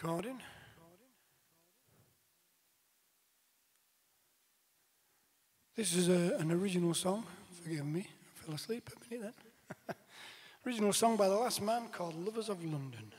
recording. This is a, an original song. Forgive me, I fell asleep a minute then. original song by the last man called Lovers of London.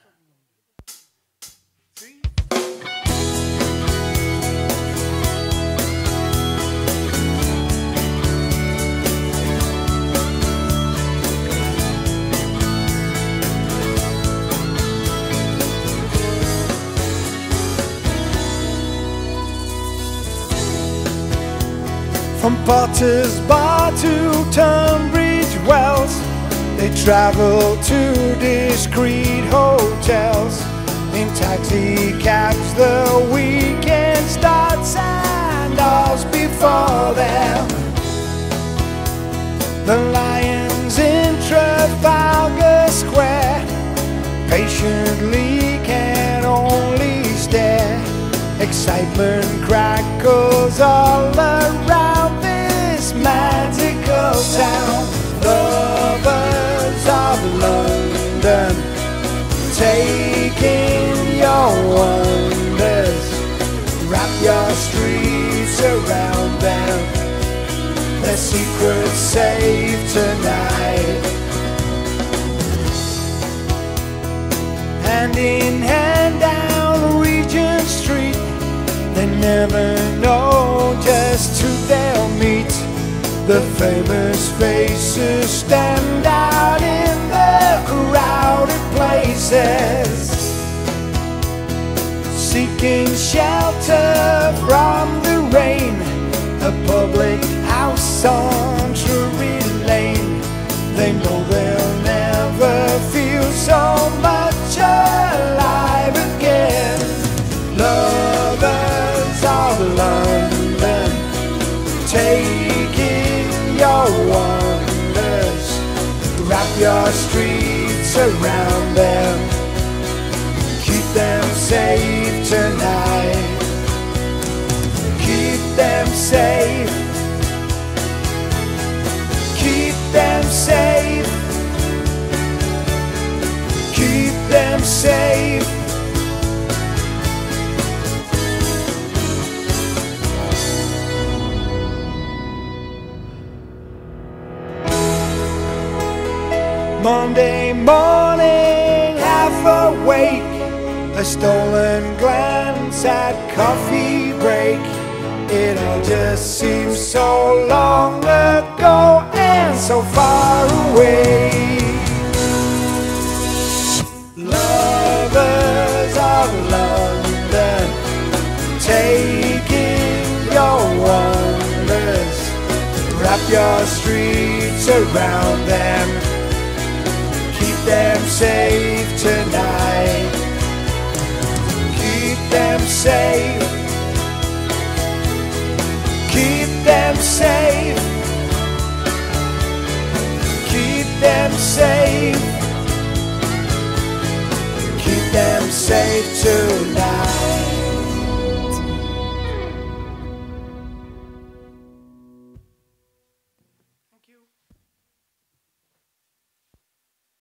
From Potters Bar to Tunbridge Wells, they travel to discreet hotels. In taxi cabs, the weekend starts, and all's before them. The lions in Trafalgar Square patiently can only stare. Excitement crackles all around taking your wonders, wrap your streets around them. Their secrets safe tonight. Hand in hand down Regent Street. They never know just who they'll meet. The famous faces stand out seeking shelter from the rain. A public house on Drury Lane. They know they'll never feel so much alive again. Lovers of London, taking your wonders, wrap your streets around them, keep them safe tonight, keep them safe, keep them safe, keep them safe. Monday morning, half awake, a stolen glance at coffee break. It all just seems so long ago and so far away. Lovers of London, taking your wonders, wrap your streets around them keep them safe tonight. Safe tonight.